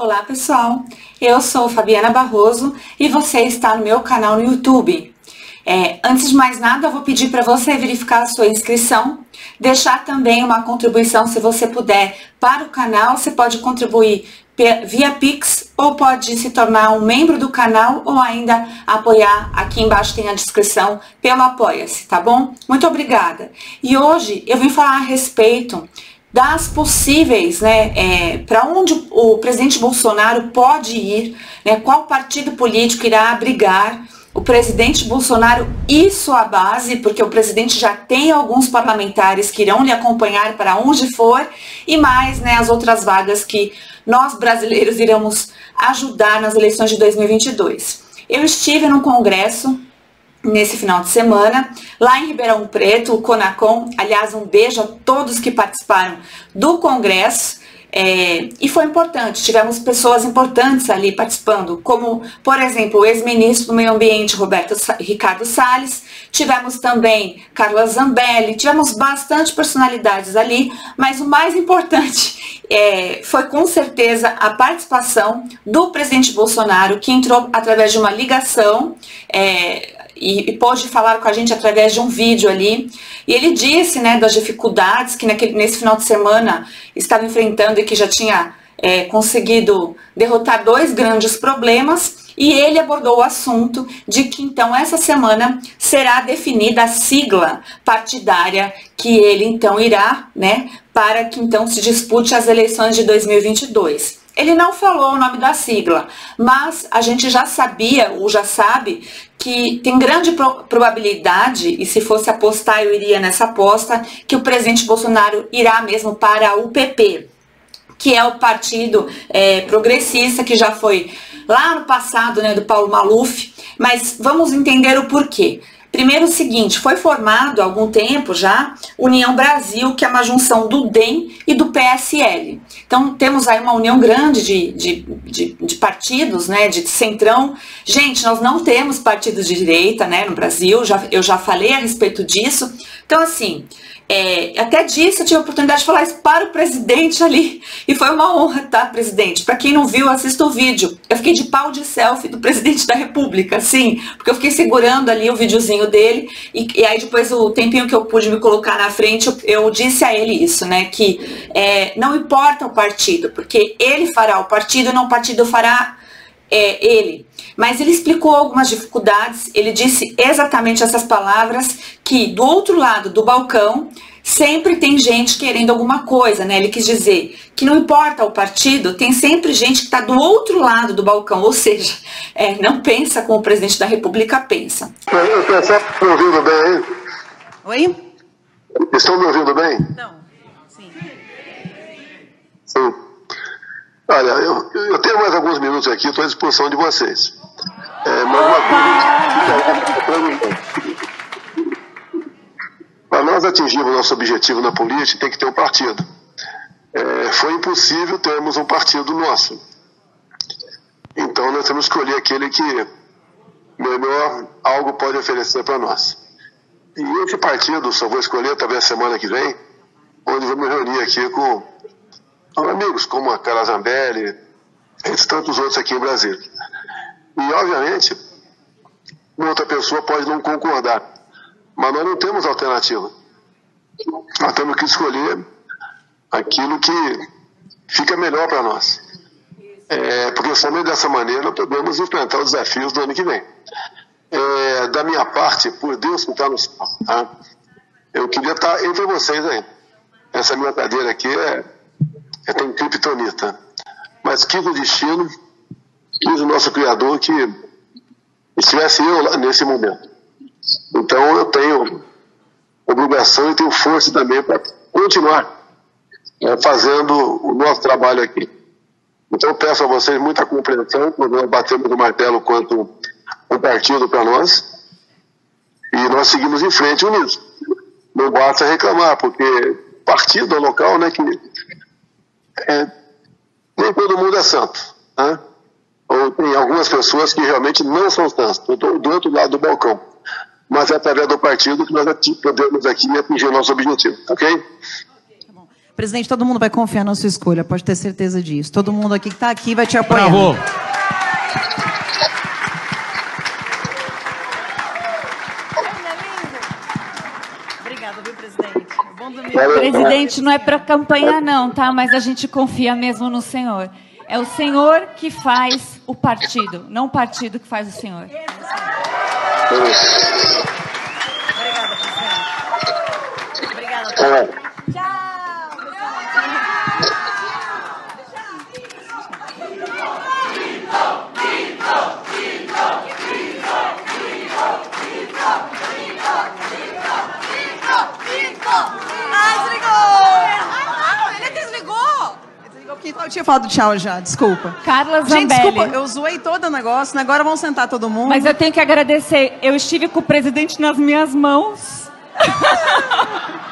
Olá pessoal, eu sou Fabiana Barroso e você está no meu canal no YouTube. É, antes de mais nada, eu vou pedir para você verificar a sua inscrição, deixar também uma contribuição se você puder para o canal, você pode contribuir via Pix ou pode se tornar um membro do canal ou ainda apoiar, aqui embaixo tem a descrição, pelo Apoia-se, tá bom? Muito obrigada. E hoje eu vim falar a respeito das possíveis, né, é, para onde o presidente Bolsonaro pode ir, né, qual partido político irá abrigar o presidente Bolsonaro e sua base, porque o presidente já tem alguns parlamentares que irão lhe acompanhar para onde for, e mais né, as outras vagas que nós brasileiros iremos ajudar nas eleições de 2022. Eu estive no Congresso nesse final de semana, lá em Ribeirão Preto, o Conacom, aliás, um beijo a todos que participaram do congresso, é, e foi importante, tivemos pessoas importantes ali participando, como, por exemplo, o ex-ministro do Meio Ambiente, Roberto Ricardo Salles, tivemos também Carla Zambelli, tivemos bastante personalidades ali, mas o mais importante é, foi com certeza a participação do presidente Bolsonaro, que entrou através de uma ligação, é, e, e pôde falar com a gente através de um vídeo ali. E ele disse né, das dificuldades que naquele, nesse final de semana estava enfrentando e que já tinha é, conseguido derrotar dois grandes problemas. E ele abordou o assunto de que então essa semana será definida a sigla partidária que ele então irá, né, para que então se dispute as eleições de 2022. Ele não falou o nome da sigla, mas a gente já sabia, ou já sabe, que tem grande pro probabilidade, e se fosse apostar, eu iria nessa aposta, que o presidente Bolsonaro irá mesmo para o PP, que é o partido é, progressista que já foi lá no passado, né, do Paulo Maluf, mas vamos entender o porquê. Primeiro o seguinte, foi formado há algum tempo já União Brasil, que é uma junção do DEM e do PSL. Então temos aí uma união grande de, de, de, de partidos, né, de centrão. Gente, nós não temos partidos de direita né, no Brasil, já, eu já falei a respeito disso. Então assim, é, até disso eu tive a oportunidade de falar isso para o presidente ali. E foi uma honra, tá, presidente? Para quem não viu, assista o vídeo. Eu fiquei de pau de selfie do presidente da República, sim, porque eu fiquei segurando ali o videozinho dele. E, e aí depois o tempinho que eu pude me colocar na frente, eu, eu disse a ele isso, né? Que é, não importa o partido, porque ele fará o partido, não o partido fará é, ele. Mas ele explicou algumas dificuldades, ele disse exatamente essas palavras, que do outro lado do balcão sempre tem gente querendo alguma coisa, né? Ele quis dizer que não importa o partido, tem sempre gente que está do outro lado do balcão, ou seja, é, não pensa como o presidente da República pensa. Eu estou me ouvindo bem, Oi? Estão me ouvindo bem? Não, sim. Sim. Olha, eu, eu tenho mais alguns minutos aqui, estou à disposição de vocês. É, uma coisa. Para nós atingirmos nosso objetivo na política, tem que ter um partido. É, foi impossível termos um partido nosso. Então nós temos que escolher aquele que melhor algo pode oferecer para nós. E esse partido só vou escolher talvez semana que vem, onde vamos reunir aqui com amigos como a Carla Zambelli, entre tantos outros aqui em Brasília. E, obviamente, outra pessoa pode não concordar, mas nós não temos alternativa. Nós temos que escolher aquilo que fica melhor para nós. É, porque somente dessa maneira podemos enfrentar os desafios do ano que vem. É, da minha parte, por Deus que está no céu, tá? eu queria estar entre vocês aí. Essa minha cadeira aqui é é tem criptonita. Mas quis o destino, quis o nosso Criador que estivesse eu lá nesse momento. Então eu tenho obrigação e tenho força também para continuar é, fazendo o nosso trabalho aqui. Então peço a vocês muita compreensão quando nós batemos o martelo quanto um partido para nós e nós seguimos em frente unidos. Não basta reclamar, porque partido é local né, que é, nem todo mundo é santo. Né? Ou tem algumas pessoas que realmente não são santos, estou do outro lado do balcão. Mas é através do partido que nós podemos aqui atingir o nosso objetivo, ok? Tá bom. Presidente, todo mundo vai confiar na sua escolha, pode ter certeza disso. Todo mundo aqui que está aqui vai te apoiar. Bravo. Obrigada, viu, presidente? Bom domingo. Presidente, não é para campanha não, tá? Mas a gente confia mesmo no senhor. É o senhor que faz o partido, não o partido que faz o senhor. Obrigada, presidente. Obrigada. É, Ah, desligou! Ele desligou! Ele desligou porque eu tinha falado tchau já, desculpa. Carla Gente, Zambelli. desculpa, eu zoei todo o negócio, agora vamos sentar todo mundo. Mas eu tenho que agradecer. Eu estive com o presidente nas minhas mãos.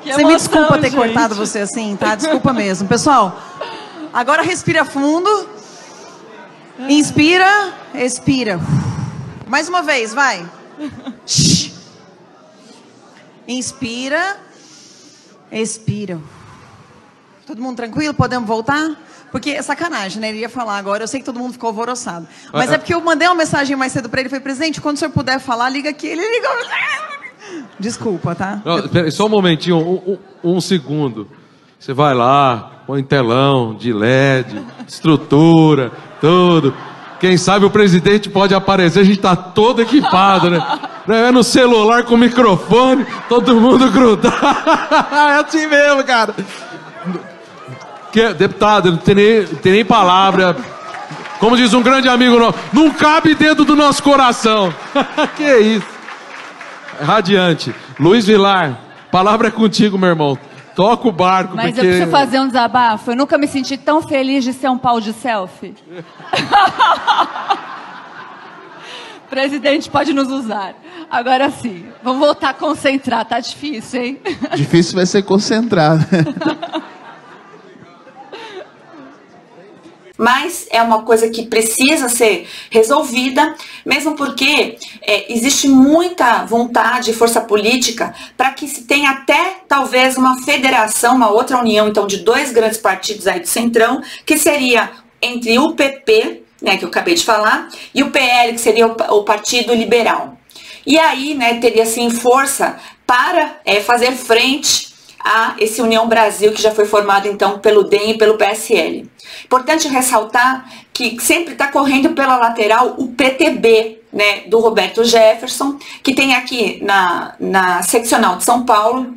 Você me emoção, desculpa ter gente. cortado você assim, tá? Desculpa mesmo. Pessoal, agora respira fundo. Inspira, expira. Mais uma vez, vai. Inspira, expira. Todo mundo tranquilo? Podemos voltar? Porque é sacanagem, né? Ele ia falar agora. Eu sei que todo mundo ficou alvoroçado. Mas Ah, é porque eu mandei uma mensagem mais cedo pra ele. Falei, presidente, quando o senhor puder falar, liga aqui. Ele ligou. Desculpa, tá? Espera aí, só um momentinho, um, um- um segundo. Você vai lá, põe telão de LED, estrutura, tudo. Quem sabe o presidente pode aparecer, a gente tá todo equipado, né? É no celular com microfone, todo mundo grudado. É assim mesmo, cara. Que- deputado, não tem nem, tem nem palavra. Como diz um grande amigo nosso, não cabe dentro do nosso coração. que isso. Radiante. Luiz Vilar, palavra é contigo, meu irmão. Toca o barco, Mas porque... eu preciso fazer um desabafo. Eu nunca me senti tão feliz de ser um pau de selfie. Presidente pode nos usar. Agora sim, vamos voltar a concentrar. Tá difícil, hein? Difícil vai ser concentrar. mas é uma coisa que precisa ser resolvida, mesmo porque é, existe muita vontade e força política para que se tenha até talvez uma federação, uma outra união, então, de dois grandes partidos aí do Centrão, que seria entre o PP, né, que eu acabei de falar, e o PL, que seria o, o Partido Liberal. E aí, né, teria assim força para é, fazer frente a esse União Brasil que já foi formado então pelo DEM e pelo PSL. Importante ressaltar que sempre está correndo pela lateral o PTB, né, do Roberto Jefferson, que tem aqui na, na seccional de São Paulo,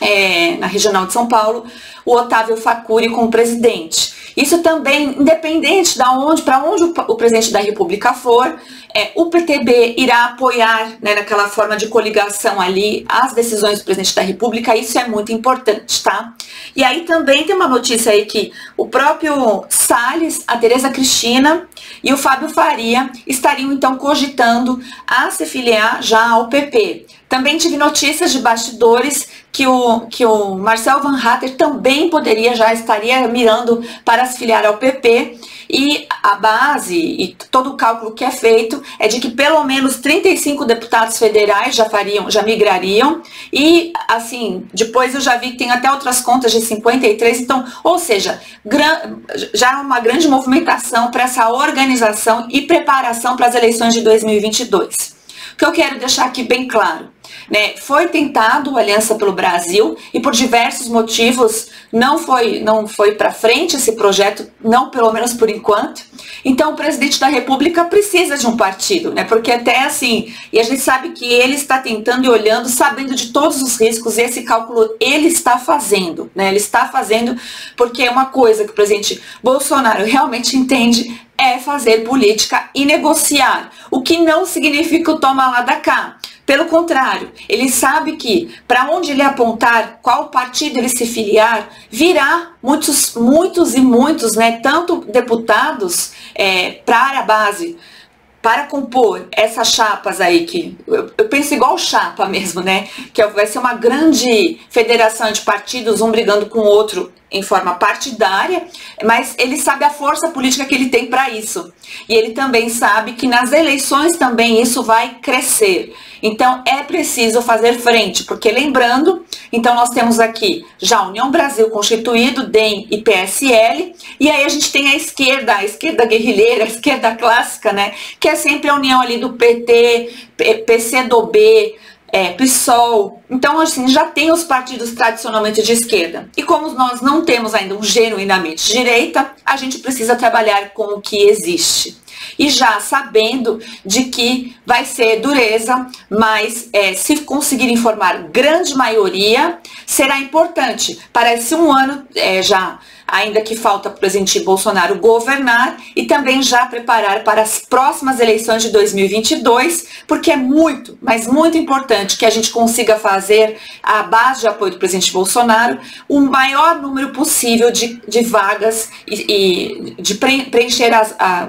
é, na regional de São Paulo, o Otávio Facuri como presidente. Isso também, independente da onde, para onde o, o presidente da República for, é, o PTB irá apoiar, né, naquela forma de coligação ali, as decisões do presidente da República. Isso é muito importante, tá? E aí também tem uma notícia aí que o próprio Salles, a Tereza Cristina e o Fábio Faria estariam então cogitando a se filiar já ao PP. Também tive notícias de bastidores que o, que o Marcel Van Hatter também poderia, já estaria mirando para se filiar ao PP. E a base e todo o cálculo que é feito é de que pelo menos 35 deputados federais já fariam, já migrariam. E assim, depois eu já vi que tem até outras contas de 53. Então, ou seja, já há uma grande movimentação para essa organização e preparação para as eleições de 2022. O que eu quero deixar aqui bem claro, né? Foi tentado a Aliança pelo Brasil e por diversos motivos não foi não foi para frente esse projeto, não pelo menos por enquanto. Então o presidente da República precisa de um partido, né? Porque até assim, e a gente sabe que ele está tentando e olhando, sabendo de todos os riscos, esse cálculo ele está fazendo, né? Ele está fazendo porque é uma coisa que o presidente Bolsonaro realmente entende é fazer política e negociar, o que não significa o toma lá da cá. Pelo contrário, ele sabe que para onde ele apontar, qual partido ele se filiar, virá muitos, muitos e muitos, né, tanto deputados é, para a base, para compor essas chapas aí que eu, eu penso igual chapa mesmo, né? Que vai ser uma grande federação de partidos, um brigando com o outro em forma partidária, mas ele sabe a força política que ele tem para isso. E ele também sabe que nas eleições também isso vai crescer. Então é preciso fazer frente, porque lembrando, então nós temos aqui já União Brasil constituído, DEM e PSL, e aí a gente tem a esquerda, a esquerda guerrilheira, a esquerda clássica, né, que é sempre a união ali do PT, PCdoB, é, PSOL. Então, assim, já tem os partidos tradicionalmente de esquerda. E como nós não temos ainda um genuinamente direita, a gente precisa trabalhar com o que existe. E já sabendo de que vai ser dureza, mas é, se conseguir informar grande maioria, será importante. Parece um ano é, já ainda que falta presidente Bolsonaro governar e também já preparar para as próximas eleições de 2022, porque é muito, mas muito importante que a gente consiga fazer a base de apoio do presidente Bolsonaro o maior número possível de, de vagas e, e de preencher as, a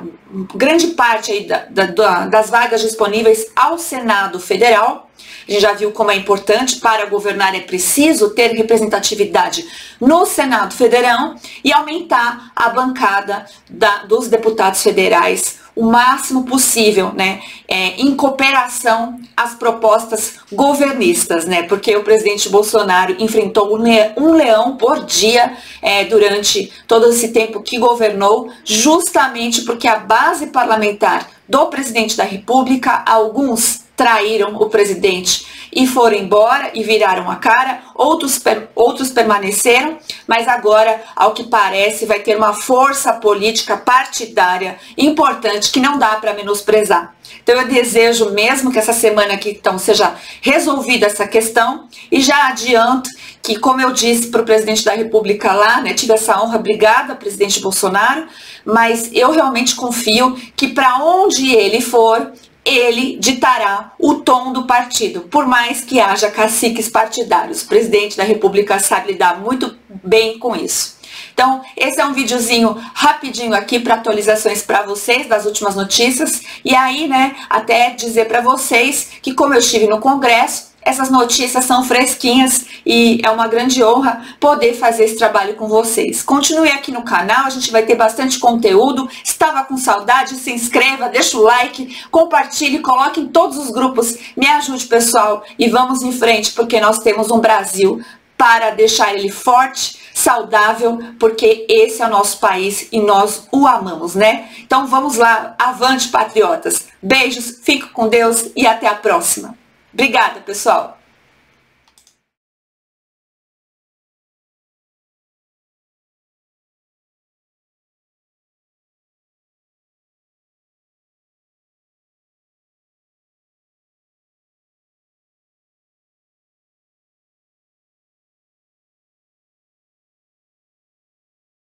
grande parte aí da, da, das vagas disponíveis ao Senado Federal. A gente já viu como é importante para governar é preciso ter representatividade no Senado Federal e aumentar a bancada da, dos deputados federais o máximo possível, né, é, em cooperação às propostas governistas, né, porque o presidente Bolsonaro enfrentou um leão por dia é, durante todo esse tempo que governou, justamente porque a base parlamentar do presidente da República, alguns traíram o presidente e foram embora e viraram a cara, outros, per, outros permaneceram, mas agora, ao que parece, vai ter uma força política partidária importante que não dá para menosprezar. Então eu desejo mesmo que essa semana aqui então seja resolvida essa questão e já adianto que, como eu disse para o presidente da República lá, né, tive essa honra, obrigada, presidente Bolsonaro, mas eu realmente confio que para onde ele for, ele ditará o tom do partido, por mais que haja caciques partidários. O presidente da República sabe lidar muito bem com isso. Então, esse é um videozinho rapidinho aqui para atualizações para vocês das últimas notícias. E aí, né, até dizer para vocês que como eu estive no congresso, essas notícias são fresquinhas e é uma grande honra poder fazer esse trabalho com vocês. Continue aqui no canal, a gente vai ter bastante conteúdo. Estava com saudade? Se inscreva, deixa o like, compartilhe, coloque em todos os grupos. Me ajude, pessoal, e vamos em frente, porque nós temos um Brasil para deixar ele forte, saudável, porque esse é o nosso país e nós o amamos, né? Então vamos lá, avante patriotas. Beijos, fico com Deus e até a próxima. Obrigada, pessoal!